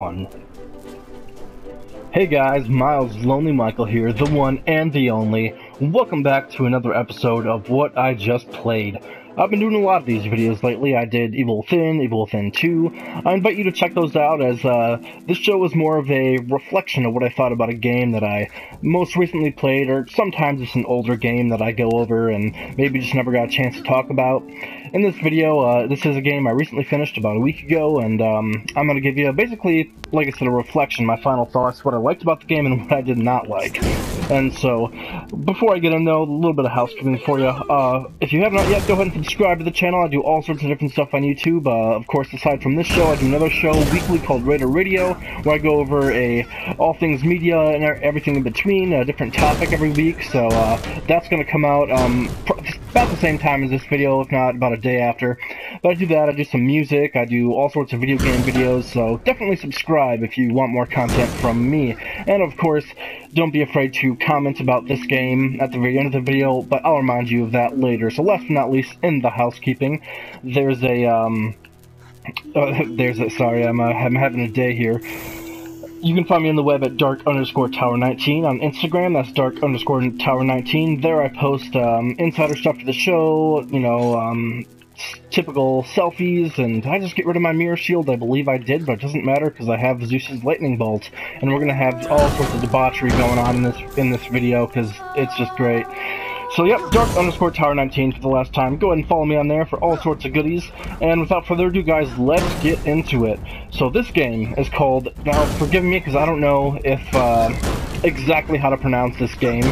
one. Hey guys, Miles Lonely Michael here, the one and the only. Welcome back to another episode of What I Just Played. I've been doing a lot of these videos lately. I did Evil Within, Evil Within 2. I invite you to check those out as uh, this show is more of a reflection of what I thought about a game that I most recently played, or sometimes it's an older game that I go over and maybe just never got a chance to talk about. In this video, uh, this is a game I recently finished about a week ago, and um, I'm going to give you basically, like I said, a reflection, my final thoughts, what I liked about the game and what I did not like. And so, before I get in though, a little bit of housekeeping for you. Uh, if you have not yet, go ahead and subscribe to the channel. I do all sorts of different stuff on YouTube. Uh, of course, aside from this show, I do another show weekly called Raider Radio, where I go over a all things media and everything in between, a different topic every week. So uh, that's going to come out um, about the same time as this video, if not about a day after. But I do that. I do some music. I do all sorts of video game videos. So definitely subscribe if you want more content from me. And of course, don't be afraid to comment about this game at the very end of the video, but I'll remind you of that later. So last but not least, in the housekeeping, there's a, um, uh, there's a, sorry, I'm, uh, I'm having a day here. You can find me on the web at dark underscore tower 19 on Instagram. That's dark underscore tower 19. There I post um, insider stuff to the show, you know, um, typical selfies, and I just get rid of my mirror shield? I believe I did, but it doesn't matter because I have Zeus's lightning bolt, and we're gonna have all sorts of debauchery going on in this in this video because it's just great. So yep, dark underscore tower 19 for the last time. Go ahead and follow me on there for all sorts of goodies. And without further ado, guys, let's get into it. So this game is called. Now, forgive me because I don't know if uh, exactly how to pronounce this game.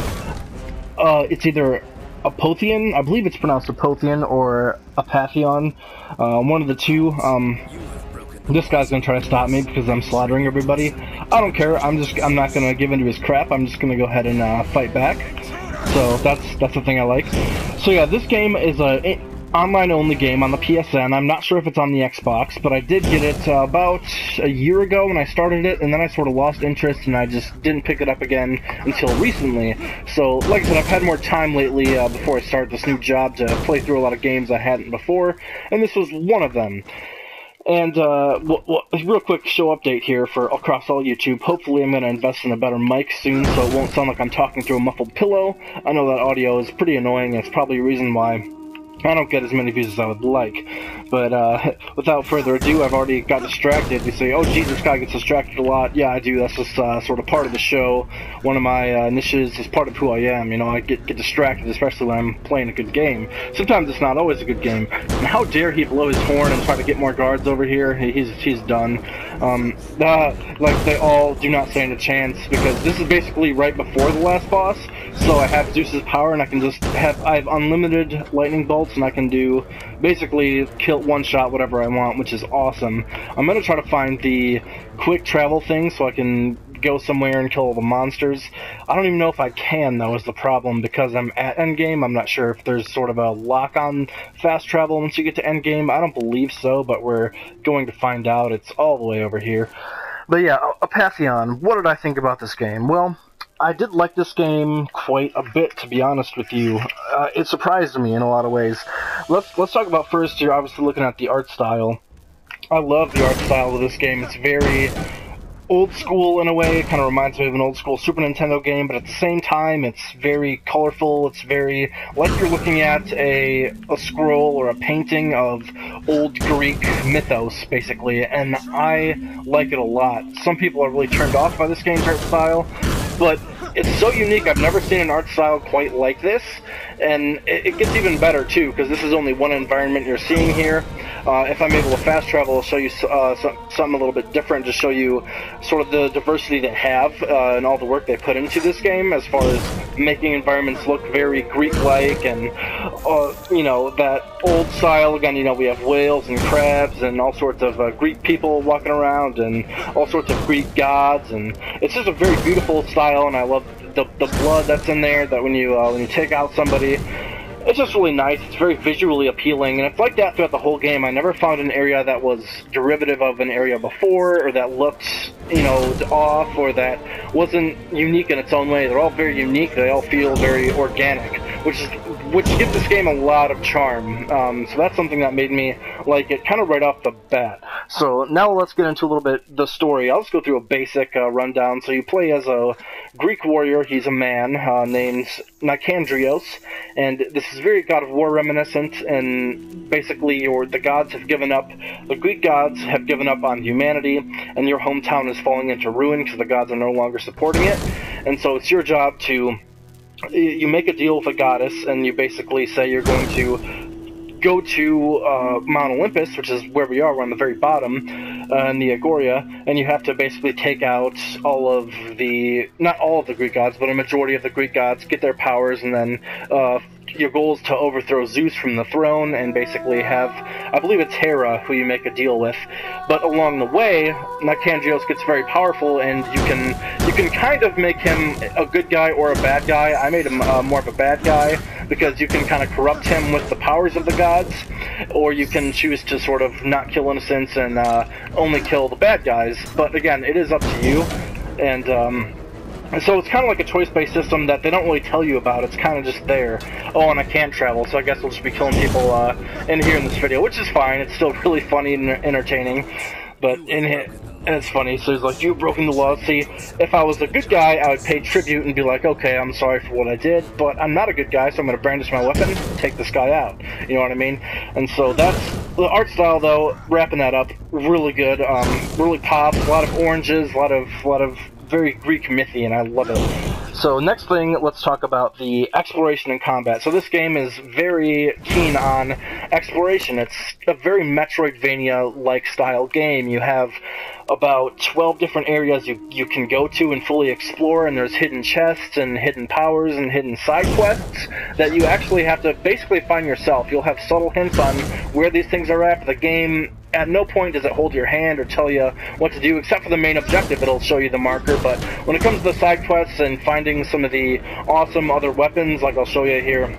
Uh, it's either Apotheon. I believe it's pronounced Apotheon or Apotheon. Uh, one of the two. Um, this guy's gonna try to stop me because I'm slaughtering everybody. I don't care. I'm just. I'm not gonna give into his crap. I'm just gonna go ahead and uh, fight back. So that's that's the thing I like. So yeah, this game is a online only game on the PSN. I'm not sure if it's on the Xbox, but I did get it uh, about a year ago when I started it, and then I sort of lost interest and I just didn't pick it up again until recently. So, like I said, I've had more time lately uh, before I started this new job to play through a lot of games I hadn't before, and this was one of them. And uh, well, well, real quick show update here for across all YouTube. Hopefully, I'm going to invest in a better mic soon, so it won't sound like I'm talking through a muffled pillow. I know that audio is pretty annoying. It's probably a reason why I don't get as many views as I would like. But uh, without further ado, I've already got distracted. You say, oh, Jesus, guy gets distracted a lot. Yeah, I do. That's just uh, sort of part of the show. One of my uh, niches is part of who I am. You know, I get, get distracted, especially when I'm playing a good game. Sometimes it's not always a good game. And how dare he blow his horn and try to get more guards over here? He's, he's done. Um, uh, like, they all do not stand a chance, because this is basically right before the last boss. So I have Zeus's power, and I can just have, I have unlimited lightning bolts, and I can do basically kill one shot whatever I want, which is awesome. I'm gonna try to find the quick travel thing so I can go somewhere and kill all the monsters. I don't even know if I can though is the problem because I'm at endgame. I'm not sure if there's sort of a lock on fast travel once you get to endgame. I don't believe so, but we're going to find out. It's all the way over here. But yeah, Apotheon, what did I think about this game? Well, I did like this game quite a bit, to be honest with you. Uh, it surprised me in a lot of ways. Let's let's talk about first. You're obviously looking at the art style. I love the art style of this game. It's very old school in a way. It kind of reminds me of an old school Super Nintendo game, but at the same time, it's very colorful. It's very like you're looking at a a scroll or a painting of old Greek mythos, basically. And I like it a lot. Some people are really turned off by this game's art style but it's so unique. I've never seen an art style quite like this, and it, it gets even better too because this is only one environment you're seeing here. Uh, if I'm able to fast travel, I'll show you uh, something a little bit different to show you sort of the diversity they have uh, and all the work they put into this game as far as making environments look very Greek-like and uh, you know that old style. Again, you know we have whales and crabs and all sorts of uh, Greek people walking around and all sorts of Greek gods, and it's just a very beautiful style, and I love the, the blood that's in there. That when you uh, when you take out somebody it's just really nice. It's very visually appealing, and it's like that throughout the whole game. I never found an area that was derivative of an area before, or that looked, you know, off, or that wasn't unique in its own way. They're all very unique. They all feel very organic. which is which gives this game a lot of charm. Um, so that's something that made me like it kind of right off the bat. So now let's get into a little bit the story. I'll just go through a basic uh, rundown. So you play as a Greek warrior. He's a man uh, named Nikandreos, and this is very God of War reminiscent. And basically, your the gods have given up. The Greek gods have given up on humanity, and your hometown is falling into ruin because the gods are no longer supporting it. And so it's your job to you make a deal with a goddess, and you basically say you're going to go to uh, Mount Olympus, which is where we are. We're on the very bottom uh, in the Agoria, and you have to basically take out all of the, not all of the Greek gods, but a majority of the Greek gods, get their powers, and then uh, your goal is to overthrow Zeus from the throne and basically have, I believe it's Hera who you make a deal with. But along the way, Nikandreos gets very powerful, and you can you can kind of make him a good guy or a bad guy. I made him uh, more of a bad guy because you can kind of corrupt him with the powers of the gods, or you can choose to sort of not kill innocents and uh, only kill the bad guys. But again, it is up to you, and. Um, and so it's kind of like a choice-based system that they don't really tell you about. It's kind of just there. Oh, and I can't travel, so I guess we'll just be killing people uh, in here in this video, which is fine. It's still really funny and entertaining. But in here, and it's funny. So he's like, "You've broken the law." See, if I was a good guy, I would pay tribute and be like, "Okay, I'm sorry for what I did," but I'm not a good guy, so I'm going to brandish my weapon, take this guy out. You know what I mean? And so that's the art style, though. Wrapping that up, really good. Um, really pops. A lot of oranges, a lot of, a lot of very Greek mythy, and I love it. So next thing, let's talk about the exploration and combat. So this game is very keen on exploration. It's a very Metroidvania-like style game. You have about 12 different areas you, you can go to and fully explore, and there's hidden chests and hidden powers and hidden side quests that you actually have to basically find yourself. You'll have subtle hints on where these things are at, but the game at no point does it hold your hand or tell you what to do, except for the main objective, it'll show you the marker. But when it comes to the side quests and finding some of the awesome other weapons, like I'll show you here,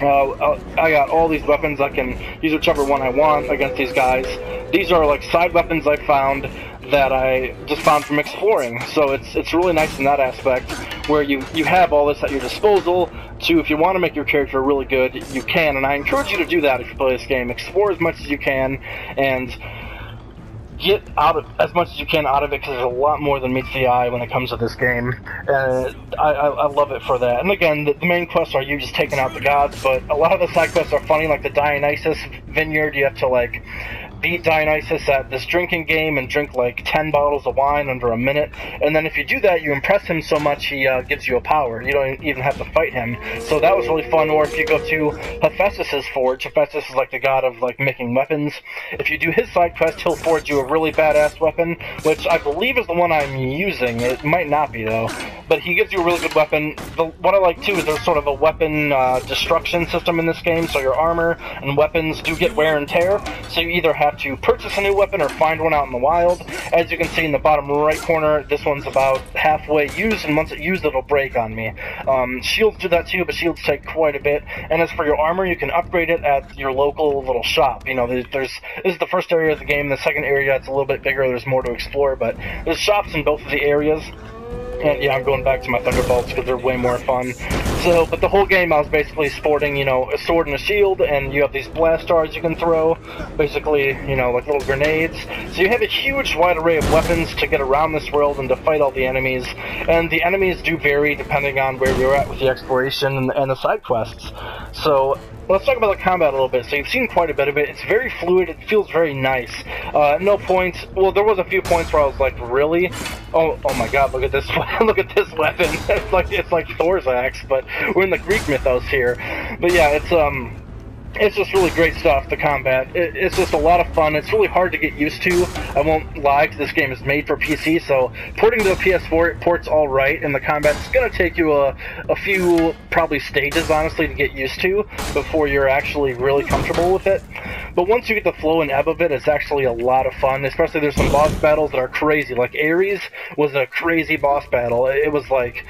uh, I got all these weapons. I can use whichever one I want against these guys. These are like side weapons I found that I just found from exploring. So it's it's really nice in that aspect, where you you have all this at your disposal. To if you want to make your character really good, you can, and I encourage you to do that if you play this game. Explore as much as you can, and get out of as much as you can out of it because there's a lot more than meets the eye when it comes to this game. And I, I, I love it for that. And again, the, the, main quests are you just taking out the gods, but a lot of the side quests are funny, like the Dionysus vineyard. You have to like beat Dionysus at this drinking game and drink like 10 bottles of wine under a minute. And then if you do that, you impress him so much he uh, gives you a power. You don't even have to fight him. So that was really fun. Or if you go to Hephaestus's forge, Hephaestus is like the god of like making weapons. If you do his side quest, he'll forge you a really badass weapon, which I believe is the one I'm using. It might not be though. But he gives you a really good weapon. The, what I like too is there's sort of a weapon uh, destruction system in this game, so your armor and weapons do get wear and tear. So you either have have to purchase a new weapon or find one out in the wild. As you can see in the bottom right corner, this one's about halfway used, and once it's used, it'll break on me. Um, shields do that too, but shields take quite a bit. And as for your armor, you can upgrade it at your local little shop. You know, there's, there's this is the first area of the game. The second area, it's a little bit bigger. There's more to explore, but there's shops in both of the areas. And yeah, I'm going back to my Thunderbolts because they're way more fun. So, but the whole game I was basically sporting, you know, a sword and a shield, and you have these blast stars you can throw, basically, you know, like little grenades. So you have a huge wide array of weapons to get around this world and to fight all the enemies. And the enemies do vary depending on where you're at with the exploration and, and the side quests. So let's talk about the combat a little bit. So you've seen quite a bit of it. It's very fluid. It feels very nice. Uh, no points. Well, there was a few points where I was like, really? Oh, oh my God! Look at this! look at this weapon. it's like it's like Thor's axe, but we're in the Greek mythos here. But yeah, it's um it's just really great stuff, the combat. It, it's just a lot of fun. It's really hard to get used to. I won't lie, this game is made for PC, so porting to the PS4 it port's alright, and the combat's going to take you a, a few, probably stages, honestly, to get used to before you're actually really comfortable with it. But once you get the flow and ebb of it, it's actually a lot of fun, especially there's some boss battles that are crazy. Like Ares was a crazy boss battle. It was like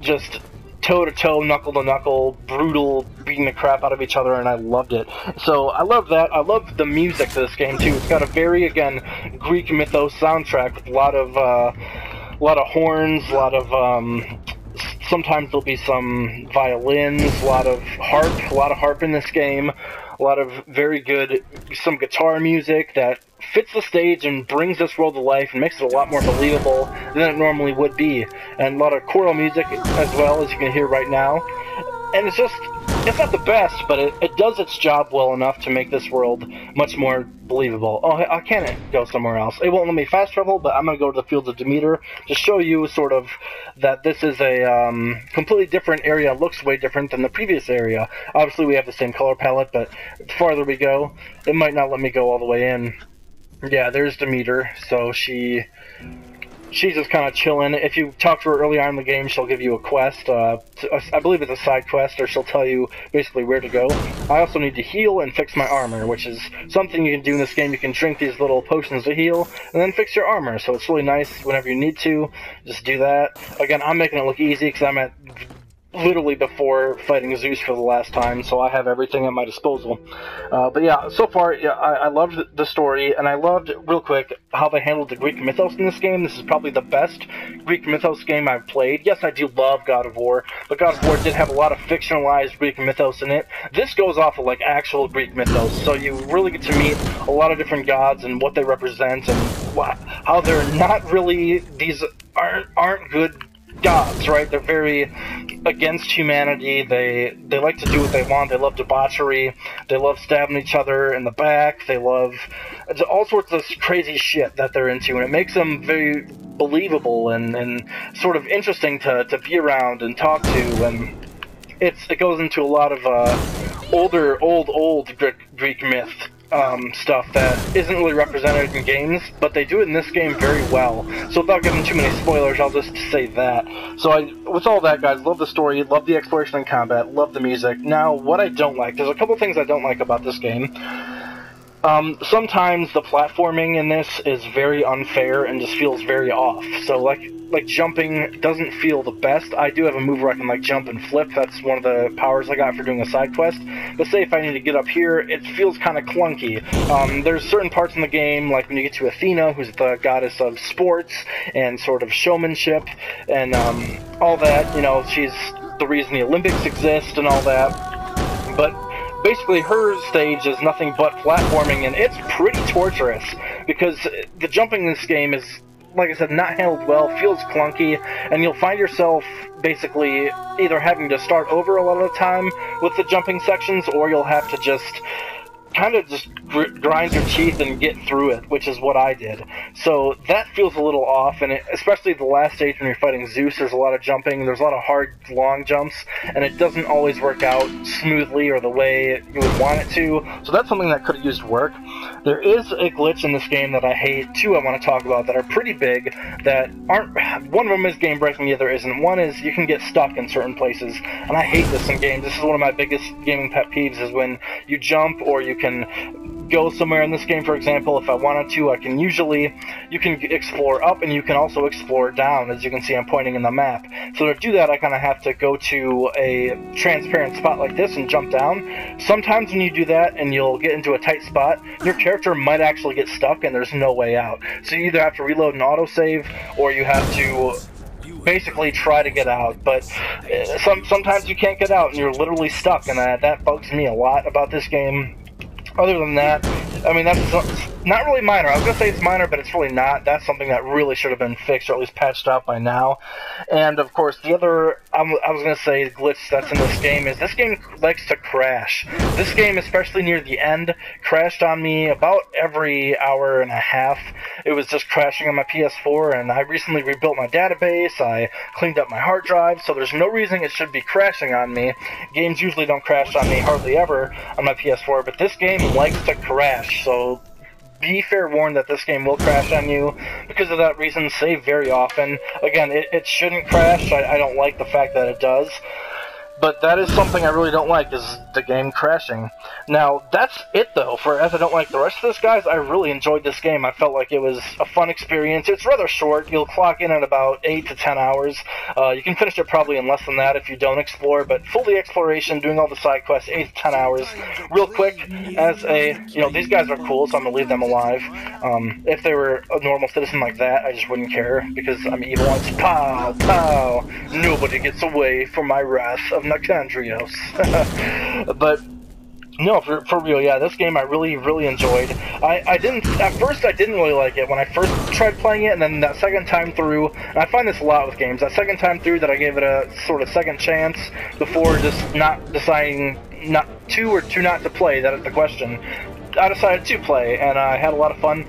just toe to toe, knuckle to knuckle, brutal, beating the crap out of each other, and I loved it. So I love that. I love the music to this game too. It's got a very again Greek mythos soundtrack with a lot of uh, a lot of horns, a lot of um, sometimes there'll be some violins, a lot of harp, a lot of harp in this game, a lot of very good, some guitar music that fits the stage and brings this world to life and makes it a lot more believable than it normally would be. And a lot of choral music as well, as you can hear right now. And it's just, it's not the best, but it, it does its job well enough to make this world much more believable. Oh, I can't go somewhere else. It won't let me fast travel, but I'm going to go to the Fields of Demeter to show you sort of that this is a um, completely different area. Looks way different than the previous area. Obviously, we have the same color palette, but the farther we go, it might not let me go all the way in. Yeah, there's Demeter. So she she's just kind of chilling. If you talk to her early on in the game, she'll give you a quest. Uh, I believe it's a side quest, or she'll tell you basically where to go. I also need to heal and fix my armor, which is something you can do in this game. You can drink these little potions to heal, and then fix your armor. So it's really nice whenever you need to, just do that. Again, I'm making it look easy because I'm at literally before fighting Zeus for the last time, so I have everything at my disposal. Uh, but yeah, so far, yeah, I, I loved the story, and I loved, real quick, how they handled the Greek mythos in this game. This is probably the best Greek mythos game I've played. Yes, I do love God of War, but God of War did have a lot of fictionalized Greek mythos in it. This goes off of, like, actual Greek mythos, so you really get to meet a lot of different gods and what they represent, and how they're not really, these aren't, aren't good gods, right? They're very against humanity. They they like to do what they want. They love debauchery. They love stabbing each other in the back. They love all sorts of crazy shit that they're into, and it makes them very believable and, and sort of interesting to, to be around and talk to. And it's it goes into a lot of uh, older, old, old Greek, Greek myth um, stuff that isn't really represented in games, but they do it in this game very well. So without giving too many spoilers, I'll just say that. So I, with all that, guys, love the story, love the exploration and combat, love the music. Now, what I don't like, there's a couple things I don't like about this game. Um, sometimes the platforming in this is very unfair and just feels very off. So like like jumping doesn't feel the best. I do have a move where I can like jump and flip. That's one of the powers I got for doing a side quest. But say if I need to get up here, it feels kind of clunky. Um, there's certain parts in the game, like when you get to Athena, who's the goddess of sports and sort of showmanship and um, all that. You know, she's the reason the Olympics exist and all that. But basically her stage is nothing but platforming, and it's pretty torturous because the jumping in this game is, like I said, not handled well, feels clunky, and you'll find yourself basically either having to start over a lot of the time with the jumping sections, or you'll have to just kind of just gr grind your teeth and get through it, which is what I did. So that feels a little off, and it, especially the last stage when you're fighting Zeus, there's a lot of jumping, there's a lot of hard, long jumps, and it doesn't always work out smoothly or the way you would want it to. So that's something that could have used work. There is a glitch in this game that I hate, two I want to talk about that are pretty big, that aren't, one of them is game breaking, the other isn't. One is you can get stuck in certain places, and I hate this in games. This is one of my biggest gaming pet peeves is when you jump or you can go somewhere in this game, for example, if I wanted to, I can usually, you can explore up and you can also explore down, as you can see I'm pointing in the map. So to do that, I kind of have to go to a transparent spot like this and jump down. Sometimes when you do that and you'll get into a tight spot, your character might actually get stuck and there's no way out. So you either have to reload and autosave, or you have to basically try to get out, but uh, some sometimes you can't get out and you're literally stuck, and that, that bugs me a lot about this game other than that, I mean, that's not really minor. I was going to say it's minor, but it's really not. That's something that really should have been fixed or at least patched out by now. And, of course, the other, I was going to say, glitch that's in this game is this game likes to crash. This game, especially near the end, crashed on me about every hour and a half. It was just crashing on my PS4, and I recently rebuilt my database. I cleaned up my hard drive, so there's no reason it should be crashing on me. Games usually don't crash on me hardly ever on my PS4, but this game likes to crash, so be fair warned that this game will crash on you. Because of that reason, save very often. Again, it, it shouldn't crash. I, I don't like the fact that it does. But that is something I really don't like, is the game crashing. Now, that's it though, for as I don't like the rest of this, guys, I really enjoyed this game. I felt like it was a fun experience. It's rather short. You'll clock in at about 8 to 10 hours. Uh, you can finish it probably in less than that if you don't explore, but fully exploration, doing all the side quests, 8 to 10 hours. Real quick, as a, you know, these guys are cool, so I'm going to leave them alive. Um, if they were a normal citizen like that, I just wouldn't care, because I'm evil. Pow! Pow! Nobody gets away from my wrath of But no, for, for real, yeah, this game I really, really enjoyed. I, I didn't, at first I didn't really like it when I first tried playing it, and then that second time through, and I find this a lot with games, that second time through that I gave it a sort of second chance before just not deciding not to or to not to play, that is the question. I decided to play, and I had a lot of fun.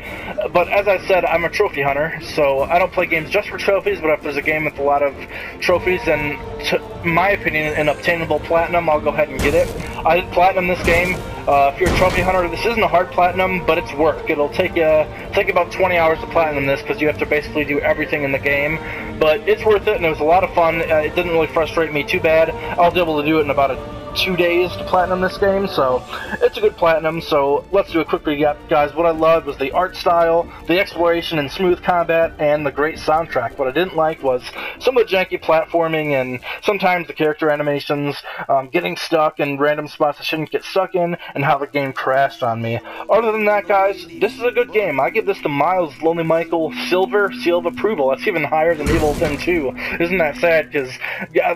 But as I said, I'm a trophy hunter, so I don't play games just for trophies, but if there's a game with a lot of trophies, to my opinion, an obtainable platinum, I'll go ahead and get it. I did platinum this game. Uh, if you're a trophy hunter, this isn't a hard platinum, but it's work. It'll take you take about 20 hours to platinum this because you have to basically do everything in the game. But it's worth it, and it was a lot of fun. Uh, it didn't really frustrate me too bad. I was able to do it in about a two days to platinum this game, so it's a good platinum. So let's do a quick recap, guys. What I loved was the art style, the exploration and smooth combat, and the great soundtrack. What I didn't like was some of the janky platforming and sometimes the character animations, um, getting stuck in random spots I shouldn't get stuck in, and how the game crashed on me. Other than that, guys, this is a good game. I give this to Miles Lonely Michael Silver seal of approval. That's even higher than Evil Within 2. Isn't that sad? Because,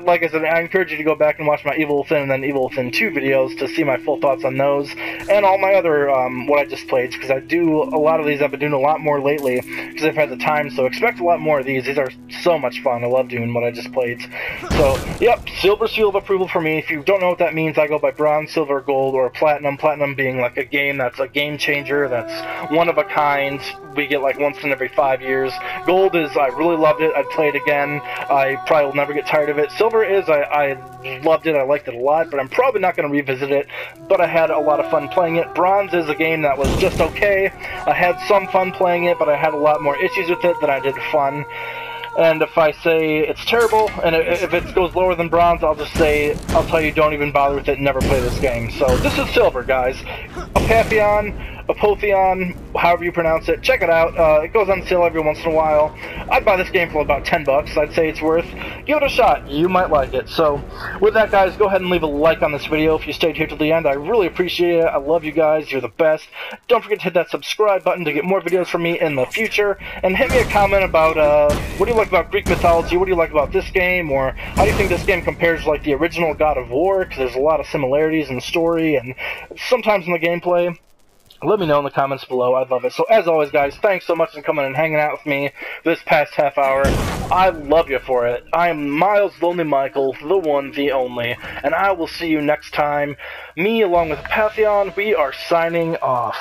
like I said, I encourage you to go back and watch my Evil Within and then Evil Within 2 videos to see my full thoughts on those, and all my other, um, what I just played, because I do a lot of these, I've been doing a lot more lately, because I've had the time, so expect a lot more of these. These are so much fun. I love doing what I just played. So, yep, silver seal of approval for me. If you don't know what that means, I go by bronze, silver, gold, or platinum. Platinum being like a game that's a game changer, that's one of a kind. We get like once in every five years. Gold is, I really loved it. I'd play it again. I probably will never get tired of it. Silver is, I, I loved it. I liked it a lot, but I'm probably not going to revisit it, but I had a lot of fun playing it. Bronze is a game that was just okay. I had some fun playing it, but I had a lot more issues with it than I did fun. And if I say it's terrible, and if it goes lower than bronze, I'll just say, I'll tell you don't even bother with it never play this game. So this is silver, guys. Apotheon Apotheon, however you pronounce it. Check it out. Uh, it goes on sale every once in a while. I'd buy this game for about 10 bucks. I'd say it's worth. Give it a shot. You might like it. So, with that, guys, go ahead and leave a like on this video if you stayed here to the end. I really appreciate it. I love you guys. You're the best. Don't forget to hit that subscribe button to get more videos from me in the future. And hit me a comment about uh, what do you like about Greek mythology? What do you like about this game? Or how do you think this game compares to like the original God of War? Because there's a lot of similarities in the story and sometimes in the gameplay. Let me know in the comments below. I'd love it. So as always, guys, thanks so much for coming and hanging out with me this past half hour. I love you for it. I am Miles Lonely Michael, the one, the only, and I will see you next time. Me, along with Papillon, we are signing off.